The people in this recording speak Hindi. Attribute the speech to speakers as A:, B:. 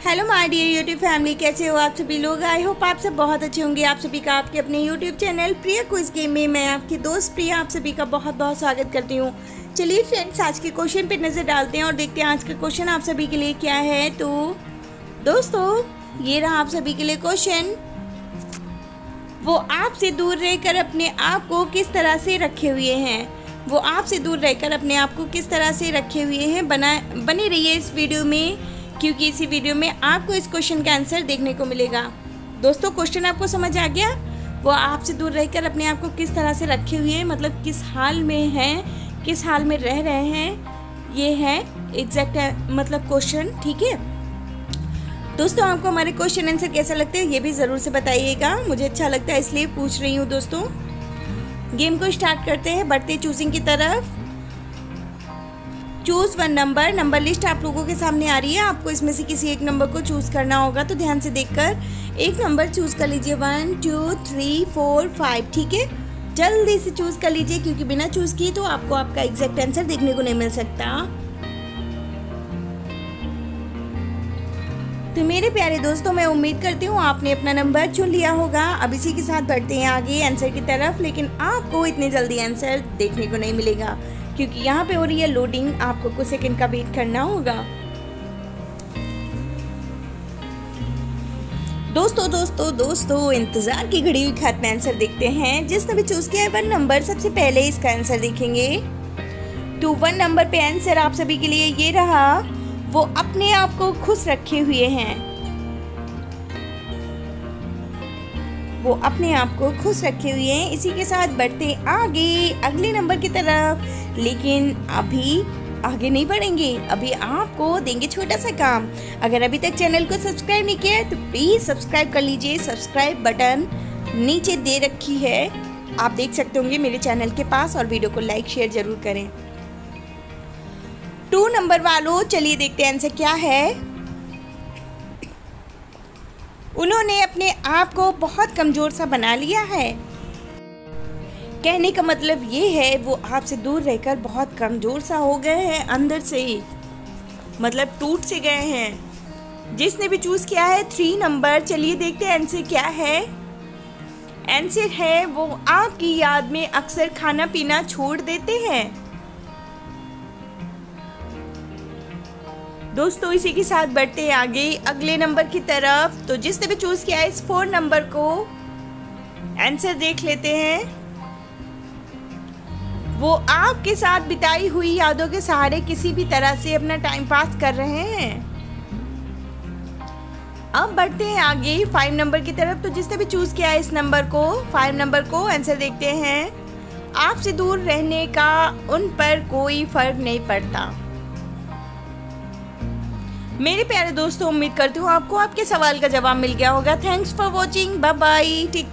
A: Hello my dear YouTube family कैसे हो आप सभी लोग? आई होप आप सब बहुत अच्छे होंगे। आप सभी का आपके अपने YouTube channel Priya quiz game में मैं आपकी दोस्त प्रिया आप सभी का बहुत बहुत स्वागत करती हूँ। चलिए फ्रेंड्स आज के क्वेश्चन पे नज़र डालते हैं और देखते हैं आज का क्वेश्चन आप सभी के लिए क्या है। तो दोस्तों, ये रहा आप सभी के लिए क्वेश्चन वो आपसे दूर रहकर अपने आप को किस तरह से रखे हुए हैं? वो आपसे दूर रहकर अपने आप को किस तरह से रखे हुए हैं? बना, बने रहिए इस वीडियो में। क्योंकि इसी वीडियो में आपको इस क्वेश्चन का आंसर देखने को मिलेगा। दोस्तों क्वेश्चन आपको समझ आ गया? वो आपसे दूर रहकर अपने आप को किस तरह से रखे हुए हैं मतलब किस हाल में हैं, किस हाल में रह रहे हैं, ये है एग्जैक्ट मतलब क्वेश्चन ठीक है? दोस्तों, आपको हमारे क्वेश्चन आंसर कैसा लगते हैं, ये भी ज़रूर से बताइएगा। मुझे अच्छा लगता है, इसलिए पूछ रही हूँ दोस्तों। गेम को स्टार्ट करते हैं, बढ़ते चूजिंग की तरफ़। Choose one number number list आप लोगों के सामने आ रही है। आपको इसमें से किसी एक नंबर को चूज़ करना होगा। तो ध्यान से देखकर एक नंबर चूज़ कर लीजिए। One two three four five ठीक है? जल्दी से चूज़ कर लीजिए, क्योंकि बिना चूज़ किए तो आपको आपका एग्जैक्ट आंसर देखने को नहीं मिल सकता। तो मेरे प्यारे दोस्तों, मैं उम्मीद करती हूँ आपने अपना नंबर चुन लिया होगा। अब इसी के साथ बढ़ते हैं आगे आंसर की तरफ़, लेकिन आपको इतने जल्दी आंसर देखने को नहीं मिलेगा। क्योंकि यहाँ पे हो रही है लोडिंग आपको कुछ सेकंड का वेट करना होगा। दोस्तों दोस्तों दोस्तों, इंतज़ार की घड़ी हुई खात में आंसर देखते हैं। जिसने भी चूज़ किया है वन नंबर सबसे पहले इसका आंसर देखेंगे। तो वन नंबर पे आंसर आप सभी के लिए ये रहा, वो अपने आप को खुश रखे हुए हैं। वो अपने आप को खुश रखे हुए हैं। इसी के साथ बढ़ते आगे, अगले नंबर की तरफ़। लेकिन अभी आगे नहीं बढ़ेंगे। अभी आपको देंगे छोटा सा काम। अगर अभी तक चैनल को सब्सक्राइब नहीं किया है तो प्लीज़ सब्सक्राइब कर लीजिए। सब्सक्राइब बटन नीचे दे रखी है। आप देख सकते होंगे मेरे चैनल के पास और वीडियो को लाइक, शेयर ज़रूर करें। टू नंबर वालों, चलिए देखते हैं आंसर क्या है। उन्होंने अपने आप को बहुत कमज़ोर सा बना लिया है। कहने का मतलब ये है, वो आपसे दूर रहकर बहुत कमज़ोर सा हो गए हैं, अंदर से ही मतलब टूट से गए हैं। जिसने भी चूज़ किया है थ्री नंबर चलिए देखते हैं आंसर क्या है। आंसर है, वो आपकी याद में अक्सर खाना पीना छोड़ देते हैं। दोस्तों, इसी के साथ बढ़ते हैं आगे अगले नंबर की तरफ़। तो जिसने भी चूज़ किया है इस फोर नंबर को आंसर देख लेते हैं। वो आपके साथ बिताई हुई यादों के सहारे किसी भी तरह से अपना टाइम पास कर रहे हैं। अब बढ़ते हैं आगे फाइव नंबर की तरफ़। तो जिसने भी चूज़ किया है इस नंबर को फाइव नंबर को आंसर देखते हैं। आपसे दूर रहने का उन पर कोई फ़र्क नहीं पड़ता। मेरे प्यारे दोस्तों, उम्मीद करती हूँ आपको आपके सवाल का जवाब मिल गया होगा। Thanks for watching bye bye take